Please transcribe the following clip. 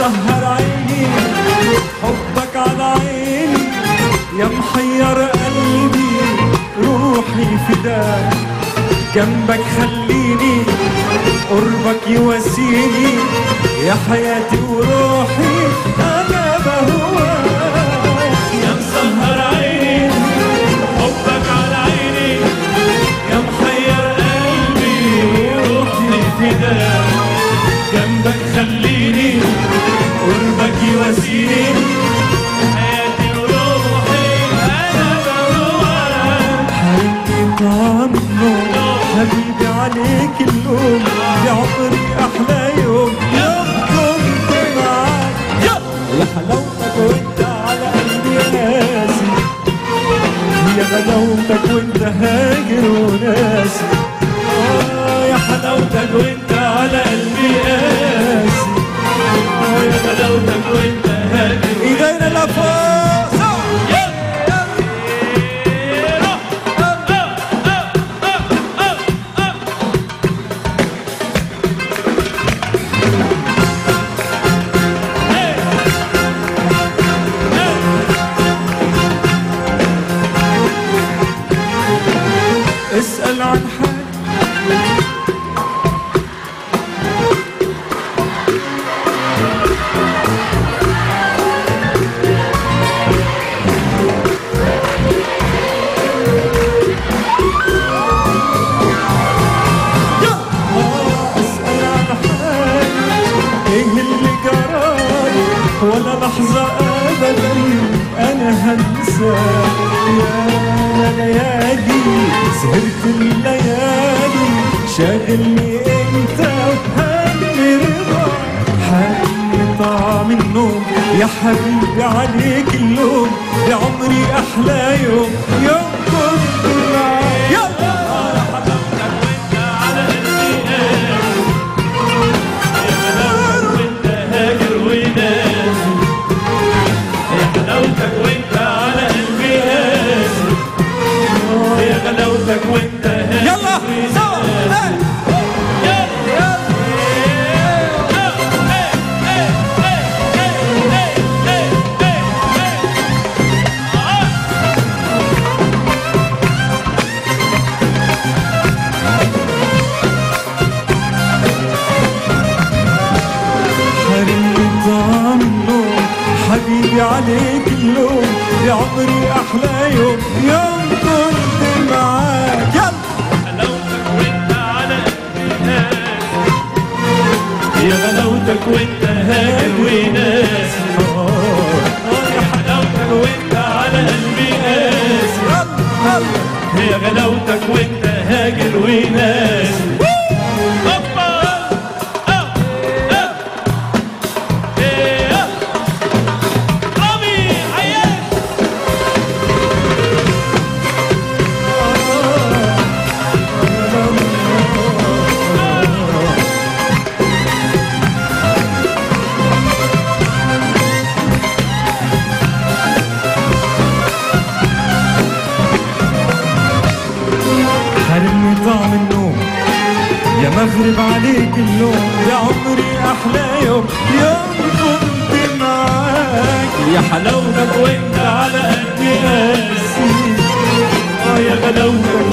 مسهر عيني حبك على عيني يا محير قلبي روحي فداك جنبك خليني قربك يواسيني يا حياتي وروحي. النوم. حبيبي عليك يا عمري أحلى يوم. كنت معاك يا حلاوتك وانت على قلبي قاسي يا غلاوتك وانت هنساك يا ليالي سهرت الليالي. شاغلني انت وهني رضا حالي طعم النوم. يا حبيبي عليك اللوم. يا عمري أحلى يوم. يوم اللوم يا عمري أحلى يوم يوم كنت معاك يلا. حلاوتك وانت على قلبي يا غلاوتك وانت هاجر وناسي آه يا حلاوتك وانت على قلبي قاسي يا غلاوتك وانت هاجر وناسي عليك اليوم يا عمري أحلى يوم يوم كنت معاك. يا حلاوتك وانت على قد قاسي آه يا غلاوتك.